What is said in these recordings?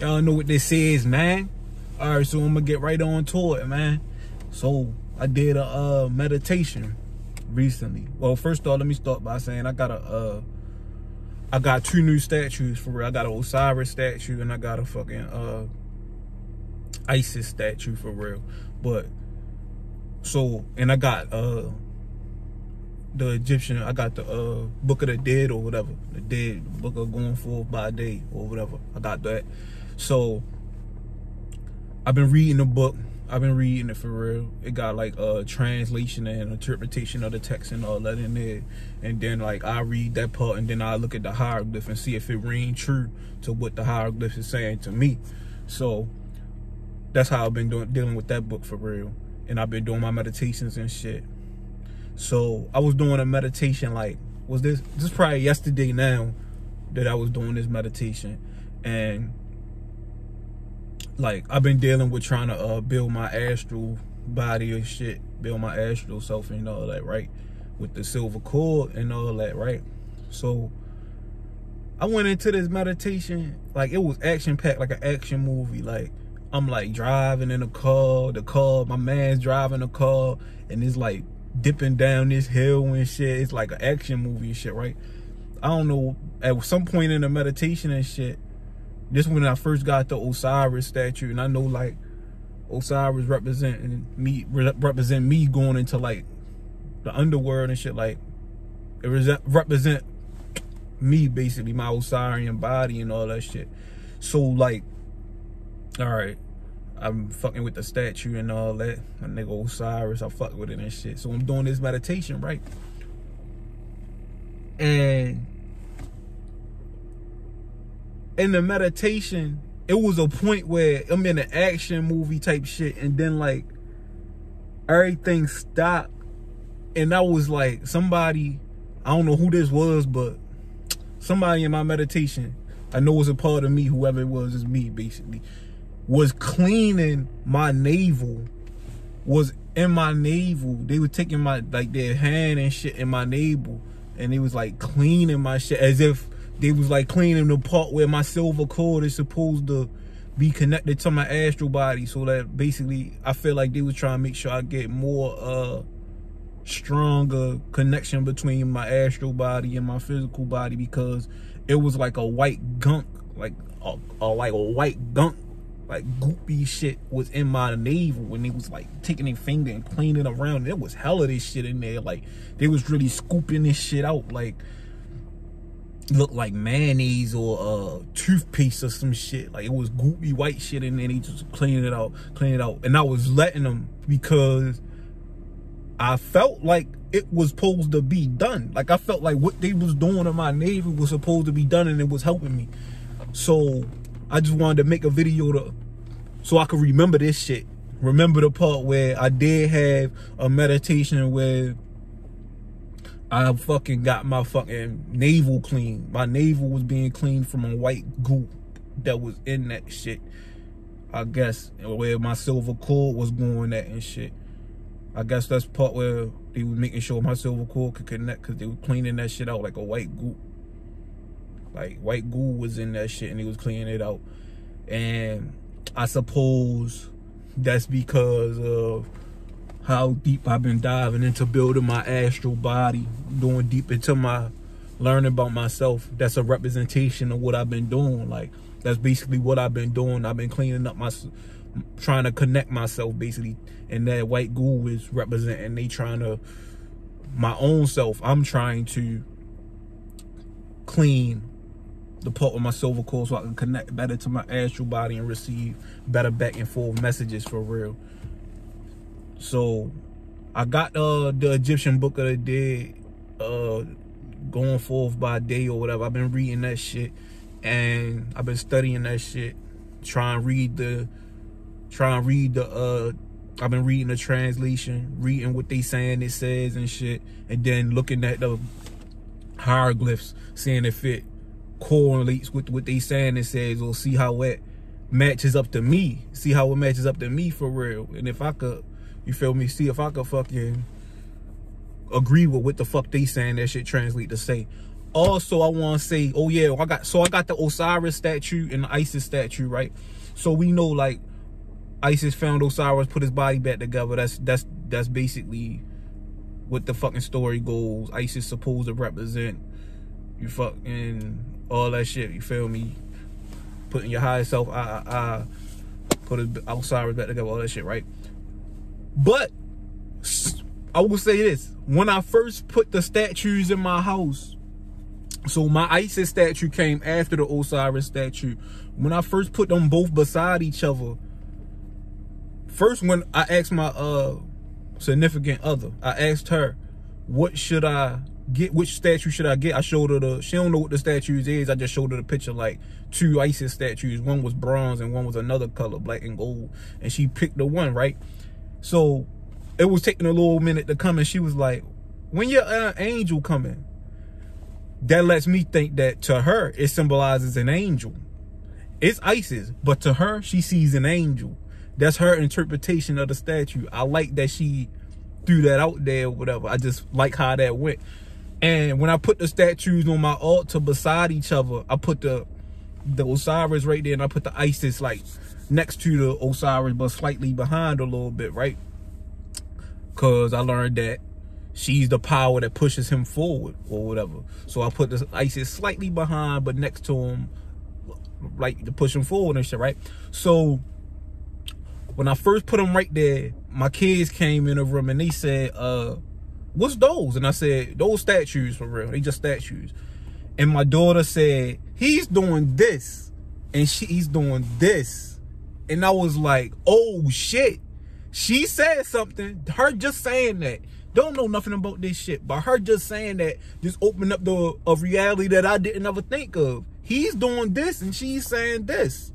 Y'all know what this is, man. All right, so I'm gonna get right on to it, man. So I did a uh, meditation recently. Well, first off, let me start by saying I got a uh, I got two new statues for real. I got an Osiris statue and I got a fucking uh Isis statue for real. But so and I got uh the Egyptian, I got the uh Book of the Dead or whatever. The Dead Book of Going Forth by Day or whatever. I got that. So I've been reading the book. I've been reading it for real. It got like a translation and interpretation of the text and all that in there. And then like I read that part and then I look at the hieroglyph and see if it ring true to what the hieroglyph is saying to me. So that's how I've been doing dealing with that book for real. And I've been doing my meditations and shit. So I was doing a meditation like was this this is probably yesterday now that I was doing this meditation and like I've been dealing with trying to uh, build my astral body and shit, build my astral self and all that, right? With the silver cord and all that, right? So I went into this meditation like it was action packed, like an action movie. Like I'm like driving in a car, the car, my man's driving a car, and it's like dipping down this hill and shit. It's like an action movie and shit, right? I don't know. At some point in the meditation and shit, this when I first got the Osiris statue, and I know like Osiris representing me, represent me going into like the underworld and shit. Like it represent me basically, my Osirian body and all that shit. So like, all right, I'm fucking with the statue and all that. My nigga Osiris, I fuck with it and shit. So I'm doing this meditation, right? And in the meditation, it was a point where I'm in an action movie type shit, and then like everything stopped, and I was like, somebody, I don't know who this was, but somebody in my meditation, I know it was a part of me, whoever it was, is me basically, was cleaning my navel, was in my navel. They were taking my like their hand and shit in my navel, and it was like cleaning my shit as if they was like cleaning the part where my silver cord is supposed to be connected to my astral body so that basically I feel like they was trying to make sure I get more uh stronger connection between my astral body and my physical body because it was like a white gunk like a, a like a white gunk like goopy shit was in my navel when they was like taking their finger and cleaning around. There was hell of this shit in there. Like they was really scooping this shit out. Like looked like mayonnaise or uh, toothpaste or some shit. Like it was goopy white shit and then He just cleaning it out, cleaning it out. And I was letting him because I felt like it was supposed to be done. Like I felt like what they was doing in my navel was supposed to be done and it was helping me. So I just wanted to make a video to so I could remember this shit. Remember the part where I did have a meditation where I fucking got my fucking navel clean. My navel was being cleaned from a white goop that was in that shit. I guess where my silver cord was going at and shit. I guess that's part where they was making sure my silver cord could connect because they were cleaning that shit out like a white goop. Like white goo was in that shit and he was cleaning it out. And I suppose that's because of how deep I've been diving into building my astral body, going deep into my learning about myself. That's a representation of what I've been doing. Like that's basically what I've been doing. I've been cleaning up my, trying to connect myself basically. And that white goo is representing they trying to, my own self. I'm trying to clean the part of my silver cord so I can connect better to my astral body and receive better back and forth messages for real. So I got uh, the Egyptian Book of the Dead uh, going forth by day or whatever. I've been reading that shit and I've been studying that shit. Try and read the try and read the uh I've been reading the translation, reading what they saying it says and shit, and then looking at the hieroglyphs, seeing if it correlates with what they saying it says, or see how it matches up to me. See how it matches up to me for real. And if I could you feel me? See if I could fucking agree with what the fuck they saying that shit translate to say. also I want to say, oh yeah, I got so I got the Osiris statue and the Isis statue, right? So we know like Isis found Osiris, put his body back together. That's that's that's basically what the fucking story goes. Isis supposed to represent you fucking all that shit. You feel me? Putting your higher self, I, I, I put Osiris back together, all that shit, right? But I will say this: when I first put the statues in my house, so my Isis statue came after the Osiris statue. When I first put them both beside each other, first when I asked my uh significant other, I asked her, what should I get? Which statue should I get? I showed her the, she don't know what the statues is. I just showed her the picture like two Isis statues. One was bronze and one was another color, black and gold. And she picked the one, right? So it was taking a little minute to come and she was like, when your uh, angel coming? that lets me think that to her it symbolizes an angel. It's isis but to her she sees an angel. That's her interpretation of the statue. I like that she threw that out there or whatever. I just like how that went. And when i put the statues on my altar beside each other i put the the osiris right there and i put the isis like next to the osiris but slightly behind a little bit right because i learned that she's the power that pushes him forward or whatever. So I put the Isis slightly behind, but next to him, like to push him forward and shit, right? So when I first put him right there, my kids came in the room and they said, uh, what's those? And I said, those statues for real. They just statues. And my daughter said, he's doing this. And she, he's doing this. And I was like, oh shit. She said something. Her just saying that don't know nothing about this shit. But her just saying that just opened up the a reality that I didn't ever think of. He's doing this and she's saying this.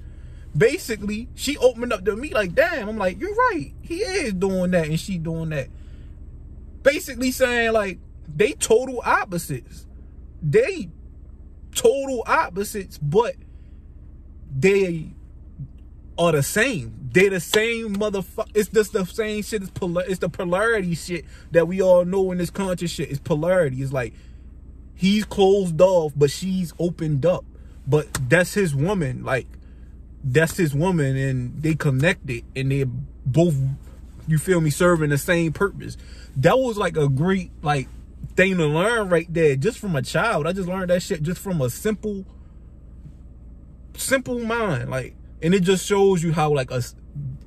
Basically, she opened up to me like, damn, I'm like, you're right. He is doing that and she doing that. Basically saying like they total opposites. They total opposites, but they are the same. They the same motherfucker. It's just the same shit. It's, it's the polarity shit that we all know in this conscious shit. It's polarity. It's like he's closed off, but she's opened up. But that's his woman. Like that's his woman, and they connected, and they both, you feel me, serving the same purpose. That was like a great like thing to learn right there, just from a child. I just learned that shit just from a simple, simple mind. Like and it just shows you how like us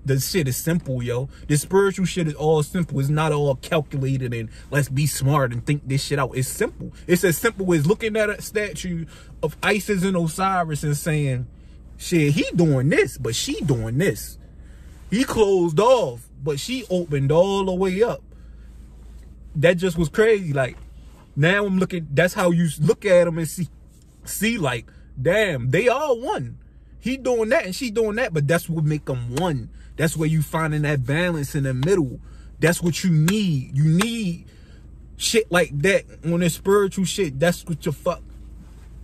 the shit is simple, yo. The spiritual shit is all simple. It's not all calculated and let's be smart and think this shit out. It's simple. It's as simple as looking at a statue of Isis and Osiris and saying, shit, he doing this, but she doing this. He closed off, but she opened all the way up. That just was crazy. Like, now I'm looking, that's how you look at them and see, see like, damn, they all one. He doing that and she doing that, but that's what make them one. That's where you finding that balance in the middle. That's what you need. You need shit like that on this spiritual shit. That's what you fuck.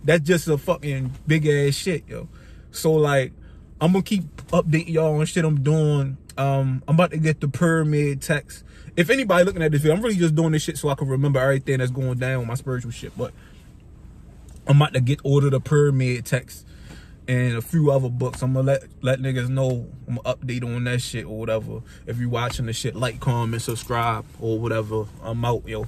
That's just a fucking big ass shit, yo. So like, I'm gonna keep updating y'all on shit I'm doing. Um, I'm about to get the pyramid text. If anybody looking at this video, I'm really just doing this shit so I can remember everything that's going down with my spiritual shit. But I'm about to get order the pyramid text and a few other books. I'm gonna let let niggas know. I'm gonna update on that shit or whatever. If you watching the shit, like, comment, subscribe or whatever. I'm out, yo.